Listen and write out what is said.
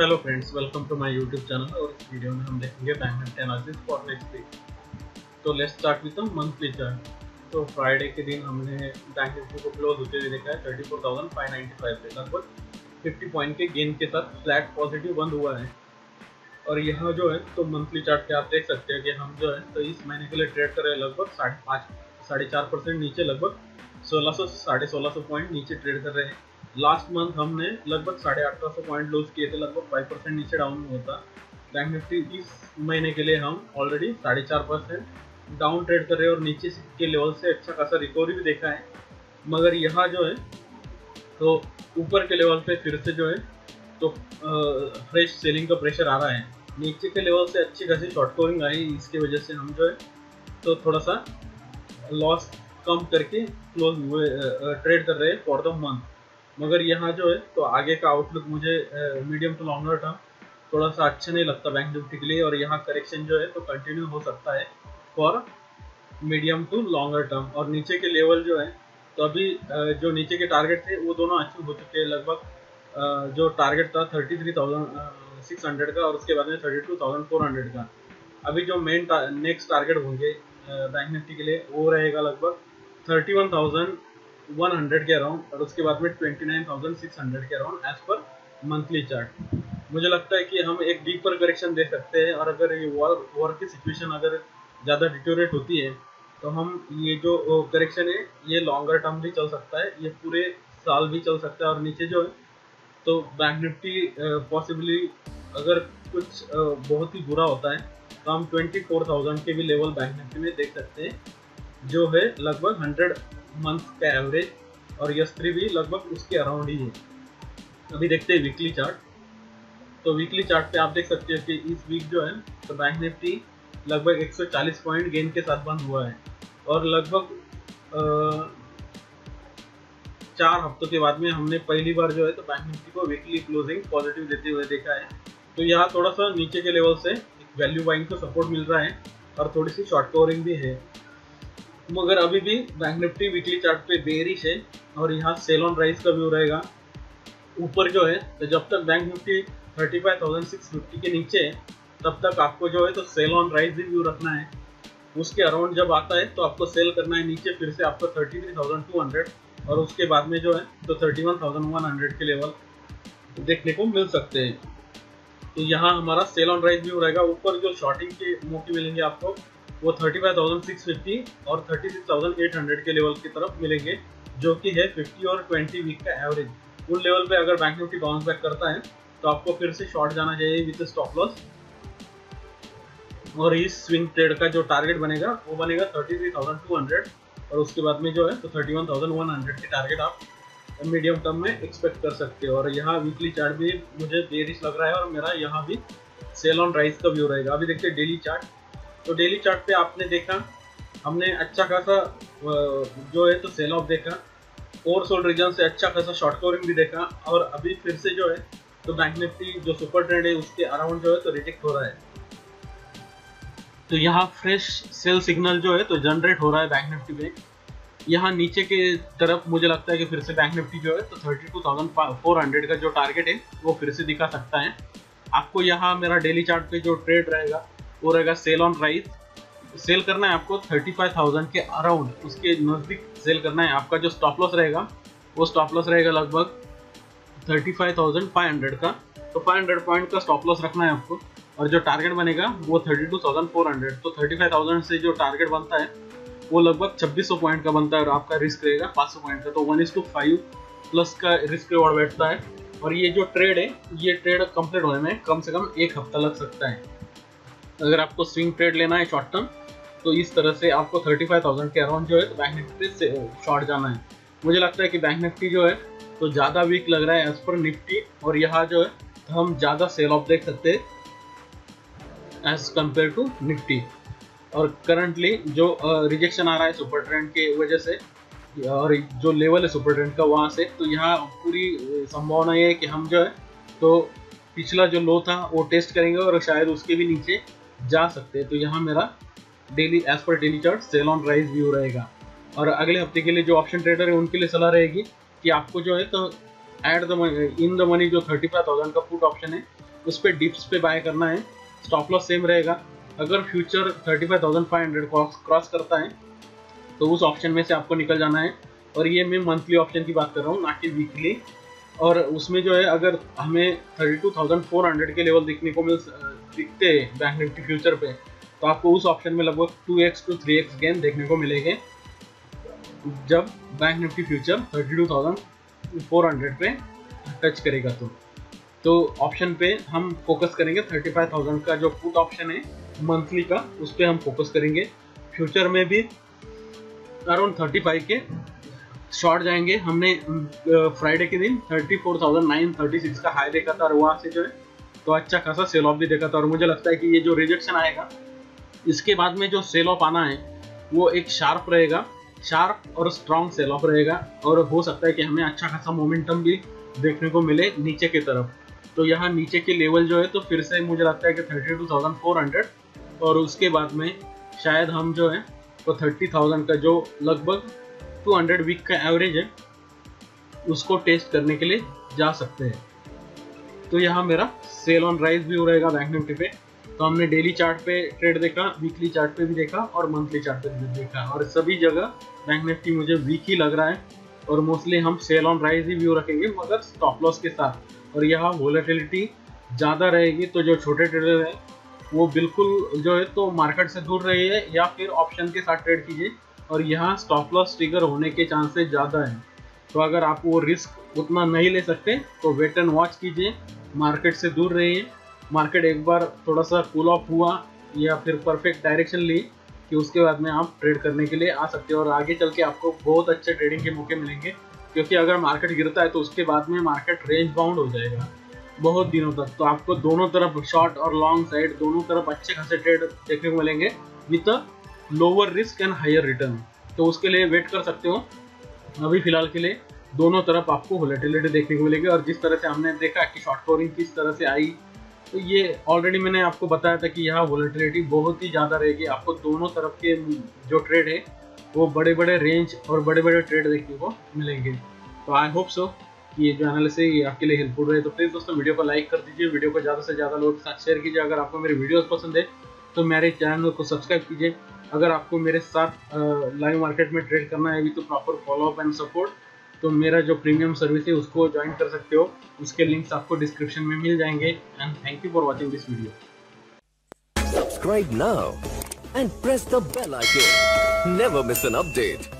Hello friends welcome to my YouTube channel और इस video में हम देखेंगे Bank Nifty analysis for next week तो let's start with monthly chart तो फ्राइडे के दिन हमने बैंक निफ्टी को क्लोज होते हुए देखा है thirty four thousand five ninety five पे। लगभग फिफ्टी पॉइंट के गेन के साथ फ्लैट पॉजिटिव बंद हुआ है। और यहाँ जो है तो मंथली चार्ट पे आप देख सकते हैं कि हम जो है तो इस महीने के लिए ट्रेड कर रहे हैं लगभग साढ़े पाँच, साढ़े चार परसेंट नीचे, लगभग सोलह सौ, साढ़े सोलह सौ पॉइंट नीचे ट्रेड कर रहे हैं। लास्ट मंथ हमने लगभग साढ़े अठारह सौ पॉइंट लूज किए थे, लगभग फाइव परसेंट नीचे डाउन हुआ था। बैंक निफ्टी इस महीने के लिए हम ऑलरेडी साढ़े चार परसेंट डाउन ट्रेड कर रहे हैं और नीचे के लेवल से अच्छा खासा रिकवरी भी देखा है। मगर यहाँ जो है तो ऊपर के लेवल पे फिर से जो है तो फ्रेश सेलिंग का प्रेशर आ रहा है। नीचे के लेवल से अच्छी खासी शॉर्ट कवरिंग आई, इसकी वजह से हम जो है तो थोड़ा सा लॉस कम करके क्लोज हुए ट्रेड कर रहे हैं फॉर द मंथ मगर यहाँ जो है तो आगे का आउटलुक मुझे मीडियम टू लॉन्गर टर्म थोड़ा सा अच्छा नहीं लगता बैंक निफ्टी के लिए और यहाँ करेक्शन जो है तो कंटिन्यू हो सकता है for medium to longer term और नीचे के लेवल जो है तो अभी जो नीचे के टारगेट थे, वो दोनों अचीव हो चुके हैं लगभग जो टारगेट था thirty three thousand six hundred का और उसके बाद में thirty two thousand four hundred का। अभी जो मेन नेक्स्ट टारगेट होंगे बैंक निफ्टी के लिए, वो रहेगा लगभग थर्टी वन थाउज़ेंड 100 के अराउंड और उसके बाद में 29,600 के अराउंड एज पर मंथली चार्ट मुझे लगता है कि हम एक डीपर करेक्शन दे सकते हैं और अगर ये वॉर वॉर की सिचुएशन अगर ज़्यादा डिटोरेट होती है तो हम ये जो करेक्शन है ये लॉन्गर टर्म भी चल सकता है ये पूरे साल भी चल सकता है और नीचे जो है तो बैंक निफ्टी पॉसिबली अगर कुछ बहुत ही बुरा होता है तो हम 24,000 के भी लेवल बैंक निफ्टी में देख सकते हैं जो है लगभग 100 मंथ का एवरेज और यस थ्री भी लगभग उसके अराउंड ही है। अभी देखते हैं वीकली चार्ट तो वीकली चार्ट पे आप देख सकते हो कि इस वीक जो है तो बैंक निफ्टी लगभग 140 पॉइंट गेन के साथ बंद हुआ है। और लगभग चार हफ्तों के बाद में हमने पहली बार जो है तो बैंक निफ्टी को वीकली क्लोजिंग पॉजिटिव देते हुए देखा है। तो यहाँ थोड़ा सा नीचे के लेवल से वैल्यू बाइंग को सपोर्ट मिल रहा है और थोड़ी सी शॉर्ट कवरिंग भी है। मगर अभी भी बैंक निफ्टी वीकली चार्ट पे बेरिश है और यहाँ सेल ऑन राइस का व्यू रहेगा। ऊपर जो है तो जब तक बैंक निफ्टी 35,650 के नीचे है तब तक आपको जो है तो सेल ऑन राइस भी व्यू रखना है। उसके अराउंड जब आता है तो आपको सेल करना है नीचे फिर से आपको 33,200 और उसके बाद में जो है तो 31,100 के लेवल देखने को मिल सकते हैं। तो यहाँ हमारा सेल ऑन राइज व्यू रहेगा। ऊपर जो शॉर्टिंग के मौके मिलेंगे आपको वो 35,650 और 36,800 के लेवल की तरफ़ मिलेंगे जो कि है 50 और 20 वीक का एवरेज उन लेवल पे अगर बैंक निफ्टी बाउंस बैक करता है तो आपको फिर से शॉर्ट जाना चाहिए विद स्टॉप लॉस और इस स्विंग ट्रेड का जो टारगेट बनेगा वो बनेगा 33,200 और उसके बाद में जो है तो 31,100 के टारगेट आप मीडियम टर्म में एक्सपेक्ट कर सकते हो. और यहाँ वीकली चार्ट भी मुझे बेरिश लग रहा है और मेरा यहाँ भी सेल ऑन राइस का व्यू रहेगा. अभी देखते हैं डेली चार्ट तो डेली चार्ट पे आपने देखा हमने अच्छा खासा जो है तो सेल ऑफ़ देखा ओवर सोल्ड रीजन से अच्छा खासा शॉर्ट कवरिंग भी देखा और अभी फिर से जो है तो बैंक निफ्टी जो सुपर ट्रेंड है उसके अराउंड जो है तो रिजेक्ट हो रहा है। तो यहाँ फ्रेश सेल सिग्नल जो है तो जनरेट हो रहा है बैंक निफ्टी में यहाँ नीचे के तरफ़ मुझे लगता है कि फिर से बैंक निफ्टी जो है तो 32,400 का जो टारगेट है वो फिर से दिखा सकता है। आपको यहाँ मेरा डेली चार्ट पे जो ट्रेड रहेगा वो रहेगा सेल ऑन राइस सेल करना है आपको थर्टी फाइव थाउज़ेंड के अराउंड उसके नज़दीक सेल करना है। आपका जो स्टॉप लॉस रहेगा, वो स्टॉप लॉस रहेगा लगभग thirty five thousand five hundred का। तो फाइव हंड्रेड पॉइंट का स्टॉप लॉस रखना है आपको। और जो टारगेट बनेगा, वो thirty two thousand four hundred तो थर्टी फाइव थाउज़ेंड से जो टारगेट बनता है, वो लगभग छब्बीस सौ पॉइंट का बनता है और आपका रिस्क रहेगा पाँच सौ पॉइंट का। तो one is to five plus का रिस्क रिवॉर्ड बैठता है। और ये जो ट्रेड है, ये ट्रेड कंप्लीट होने में कम से कम एक हफ़्ता लग सकता है। अगर आपको स्विंग ट्रेड लेना है शॉर्ट टर्म तो इस तरह से आपको 35,000 के अराउंड जो है तो बैंक निफ्टी से शॉर्ट जाना है। मुझे लगता है कि बैंक निफ्टी जो है तो ज़्यादा वीक लग रहा है एज पर निफ्टी और यहाँ जो है तो हम ज़्यादा सेल ऑफ़ देख सकते हैं एज कंपेयर टू निफ्टी और करंटली जो रिजेक्शन आ रहा है सुपर ट्रेंड के वजह से और जो लेवल है सुपर ट्रेंड का वहाँ से तो यहाँ पूरी संभावना ये है कि हम जो है तो पिछला जो लो था वो टेस्ट करेंगे और शायद उसके भी नीचे जा सकते हैं। तो यहाँ मेरा डेली एज पर daily chart sell on rise view रहेगा। और अगले हफ़्ते के लिए जो ऑप्शन ट्रेडर है उनके लिए सलाह रहेगी कि आपको जो है तो at the money in the money जो थर्टी फाइव थाउज़ेंड का पुट ऑप्शन है उस पर डिप्स पे बाय करना है। स्टॉप लॉस सेम रहेगा। अगर फ्यूचर 35,500 क्रॉस करता है तो उस ऑप्शन में से आपको निकल जाना है। और ये मैं मंथली ऑप्शन की बात कर रहा हूँ ना कि वीकली और उसमें जो है अगर हमें 32,400 के लेवल दिखने को मिल दिखते हैं बैंक निफ्टी फ्यूचर पे तो आपको उस ऑप्शन में लगभग 2x टू 3x गेन देखने को मिलेंगे। जब बैंक निफ्टी फ्यूचर 32,400 पे टच करेगा तो। तो ऑप्शन पे हम फोकस करेंगे 35,000 का जो पुट ऑप्शन है मंथली का उस पर हम फोकस करेंगे। फ्यूचर में भी अराउंड 35 के शॉर्ट जाएँगे। हमने फ्राइडे के दिन 34,936 का हाई देखा था और वहाँ से जो है तो अच्छा खासा सेल ऑफ़ भी देखा था। और मुझे लगता है कि ये जो रिजेक्शन आएगा इसके बाद में जो सेल ऑफ़ आना है वो एक शार्प रहेगा। शार्प और स्ट्रॉन्ग सेल ऑफ़ रहेगा। और हो सकता है कि हमें अच्छा खासा मोमेंटम भी देखने को मिले नीचे की तरफ़। तो यहाँ नीचे के लेवल जो है तो फिर से मुझे लगता है कि thirty two thousand four hundred और उसके बाद में शायद हम जो है तो थर्टी थाउज़ेंड का जो लगभग टू हंड्रेड वीक का एवरेज है, उसको टेस्ट करने के लिए जा सकते हैं। तो यहाँ मेरा सेल ऑन राइज भी हो रहेगा बैंक निफ्टी पे। तो हमने डेली चार्ट पे ट्रेड देखा वीकली चार्ट पे भी देखा और मंथली चार्ट पे भी देखा। और सभी जगह बैंक निफ्टी मुझे वीक ही लग रहा है और मोस्टली हम सेल ऑन राइज ही व्यू रखेंगे, मगर स्टॉप लॉस के साथ। और यहाँ वोलेटिलिटी ज़्यादा रहेगी तो जो छोटे ट्रेडर हैं, वो बिल्कुल जो है तो मार्केट से दूर रहिए या फिर ऑप्शन के साथ ट्रेड कीजिए। और यहाँ स्टॉप लॉस ट्रिगर होने के चांसेस ज़्यादा हैं। तो अगर आप वो रिस्क उतना नहीं ले सकते तो वेट एंड वॉच कीजिए। मार्केट से दूर रहिए। मार्केट एक बार थोड़ा सा कूल ऑफ़ हुआ या फिर परफेक्ट डायरेक्शन ली कि उसके बाद में आप ट्रेड करने के लिए आ सकते हो और आगे चल के आपको बहुत अच्छे ट्रेडिंग के मौके मिलेंगे। क्योंकि अगर मार्केट गिरता है तो उसके बाद में मार्केट रेंज बाउंड हो जाएगा बहुत दिनों तक। तो आपको दोनों तरफ़ शॉर्ट और लॉन्ग साइड दोनों तरफ़ अच्छे खासे ट्रेड देखने को मिलेंगे। With lower risk and higher return तो उसके लिए वेट कर सकते हो। अभी फ़िलहाल के लिए दोनों तरफ़ आपको वोलेटिलिटी देखने को मिलेगी और जिस तरह से हमने देखा कि शॉर्ट कवरिंग किस तरह से आई तो ये ऑलरेडी मैंने आपको बताया था कि यहाँ वोलेटिलिटी बहुत ही ज़्यादा रहेगी। आपको दोनों तरफ़ के जो ट्रेड है, वो बड़े बड़े रेंज और बड़े बड़े ट्रेड देखने को मिलेंगे। तो आई होप सो कि ये जो एनालिस है, ये आपके लिए हेल्पफुल रहे। तो प्लीज़ दोस्तों वीडियो को लाइक कर दीजिए। वीडियो को ज़्यादा से ज़्यादा लोगों के साथ शेयर कीजिए। अगर आपको मेरी वीडियोस पसंद है तो मेरे चैनल को सब्सक्राइब कीजिए। अगर आपको मेरे साथ लाइव मार्केट में ट्रेड करना है, अभी तो प्रॉपर फॉलोअप एंड सपोर्ट तो मेरा जो प्रीमियम सर्विस है, उसको ज्वाइन कर सकते हो। उसके लिंक्स आपको डिस्क्रिप्शन में मिल जाएँगे। And thank you for watching this video subscribe now and press the bell icon never miss an update